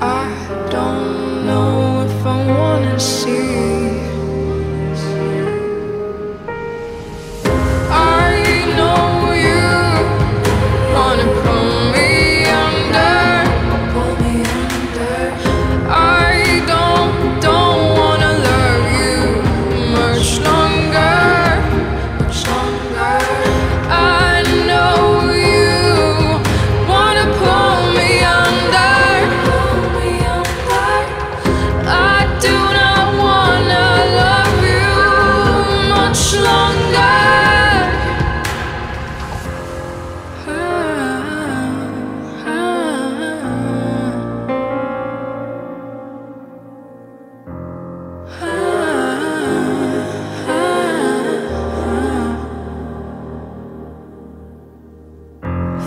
I don't know if I wanna see